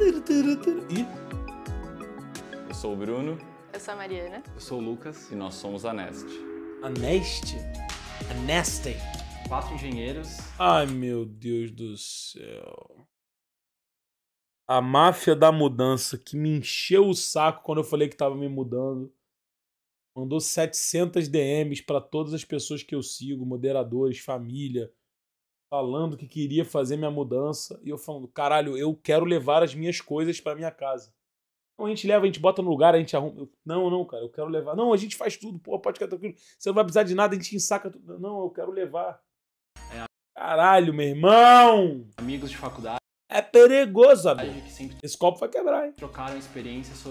E Eu sou o Bruno, Eu sou a Mariana. Eu sou o Lucas, e nós somos a Nest. a Neste. A Neste. quatro engenheiros. Ai, meu Deus do céu. A máfia da mudança que me encheu o saco quando eu falei que tava me mudando. Mandou 700 DMs pra todas as pessoas que eu sigo, moderadores, família, falando que queria fazer minha mudança. E eu falando, caralho, eu quero levar as minhas coisas pra minha casa. Não, a gente leva, a gente bota no lugar, a gente arruma. Eu, não, não, cara, eu quero levar. Não, a gente faz tudo, pô, pode ficar tranquilo. Você não vai precisar de nada, a gente ensaca tudo. Não, eu quero levar. É. Caralho, meu irmão! Amigos de faculdade É perigoso, amigo. sempre Esse copo vai quebrar, hein? trocaram experiências sobre